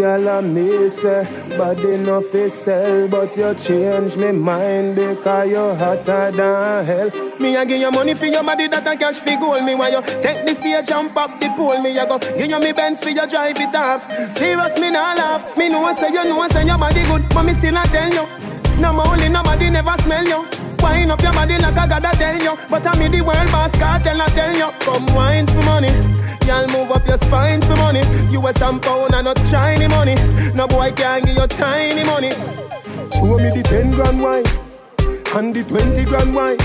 Girl, I me say, body no fi sell, but you change me mind because you hotter than hell. Me a give you money for your body that a cash fi gold. Me why you take the stage and pop the pole. Me a go give you me Benz for you drive it off. Serious me nah laugh. Me know say you know say your body good, but me still not tell you. No only nobody never smell you. Wine up your body like I gotta tell you. But I me the world boss Kartel I tell you. Come wine for money. Y'all move up your spine for money. You a some pound and not shiny money. No boy can give you tiny money. Show me the 10 grand wine. And the 20 grand wine.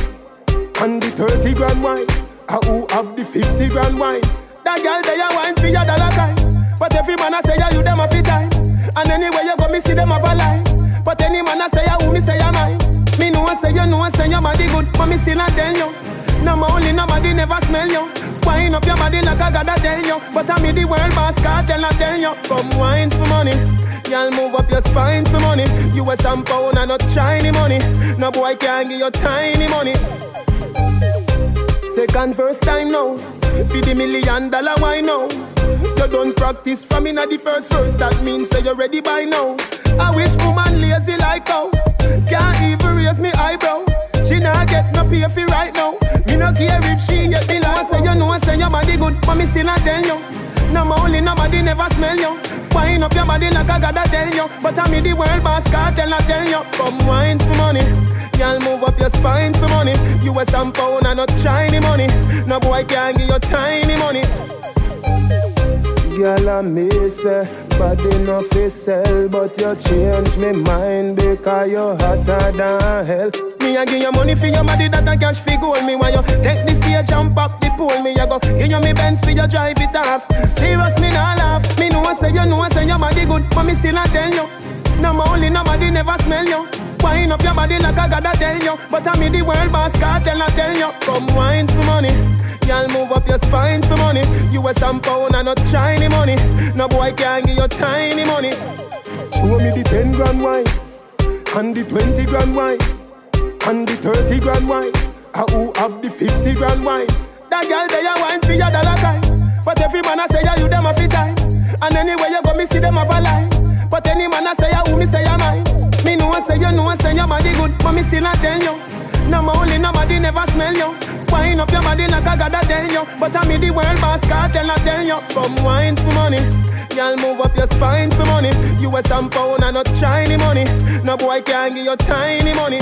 And the 30 grand wine. I who have the 50 grand wine? That girl they a wine for your dollar kind. But every man I say yeah, you them a fit time. And anywhere you go, me see them have a line. But any man I say yeah, who me say yeah mine. Me know say you know I say your body good, but me still a tell you. My only nobody never smell you. Wine up your body like I gotta tell you. But I me the world boss Kartel I tell you. Come wine for money. Y'all move up your spine for money. You a some pound and not shiny money. No boy can give you tiny money. Second first time now. For the million dollar why now? You don't practice from in the first verse. That means say you're ready by now. I wish woman lazy like how. Can't even raise me eyebrow. She not get no pay for right now. Me no care if she get me know, say your body good, but me still not tell you. No my only nobody never smell you. Wine up your body like I gotta tell you. But I me the world boss Kartel I tell you. Come wine for money. Y'all move up your spine for money. You a some pound and not shiny money. No boy can give you tiny money. Girl, I me say, body no fi sell, but you change me mind because you hotter than hell. Me a give you money for your body that a cash fi gold. Me why you take the stage and pop the pole. Me a go give you me Benz for you drive it off. Serious me nah laugh. Me know say you know say your body good, but me still a tell you. No my only nobody never smell you. Wine up your body like I gotta tell you. But I me the world boss Kartel I tell you. Come wine for money. Y'all move up your spine for money. You a some pound and not shiny money. No boy can give you tiny money. Show me the 10 grand wine. And the 20 grand wine. And the 30 grand wine. Ah, who have the 50 grand wine? That girl they a wine for your dollar kind. But every man I say yeah, you them a fit time. And anywhere you go, me see them have a line. But any man I say yeah, who me say yeah mine. Me know say you know say your body good, but me still not tell you. No my only nobody never smell you. Wine up your body like I gotta tell you. But I me the world boss Kartel I tell you. Come wine for money. Y'all move up your spine for money. You a some pound and not shiny money. No boy can give you tiny money.